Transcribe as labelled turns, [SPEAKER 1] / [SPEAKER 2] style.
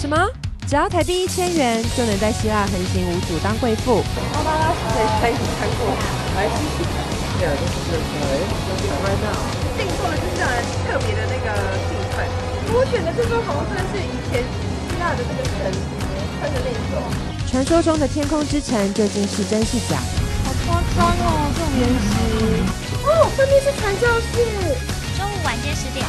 [SPEAKER 1] 什么？只要台币一千元，就能在希腊横行无阻当贵妇？
[SPEAKER 2] 爸拉，可谁可以看过，来，
[SPEAKER 3] 这个就是，right now。
[SPEAKER 2] 定做的就是让人特别的那个兴奋。我选的这座红色是以前希腊的这个城，穿的那种。
[SPEAKER 1] 传说中的天空之城究竟是真是假？
[SPEAKER 4] 好夸张哦，这种原型！
[SPEAKER 2] 哦，分明是传教士。
[SPEAKER 5] 中午晚间十点，